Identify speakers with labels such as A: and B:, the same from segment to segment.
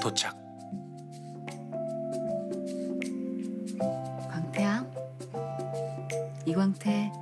A: 도착.
B: 광태야. 이광태.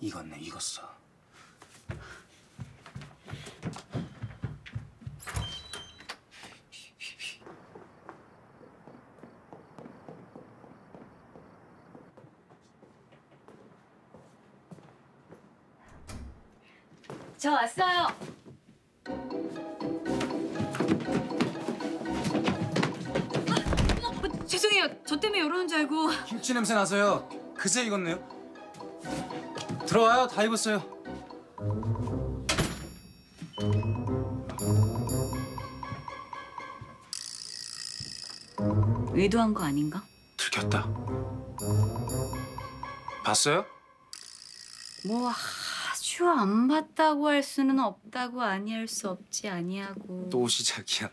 A: 익었네 익었어.
B: 저 왔어요. 아, 어, 죄송해요. 저 때문에 이러는 줄 알고.
A: 김치 냄새 나서요. 그새 익었네요. 들어와요. 다 익었어요.
B: 의도한 거 아닌가?
A: 들켰다. 봤어요?
B: 뭐 아주 안 봤다고 할 수는 없다고 아니할 수 없지 아니하고.
A: 또 시작이야.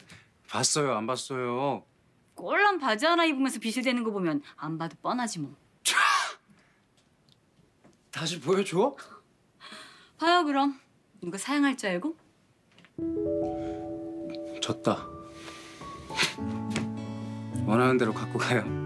A: 봤어요. 안 봤어요.
B: 꼴랑 바지 하나 입으면서 비실대는 거 보면 안 봐도 뻔하지 뭐.
A: 다시 보여줘.
B: 봐요 그럼. 누가 사양할 줄 알고?
A: 졌다. 원하는 대로 갖고 가요.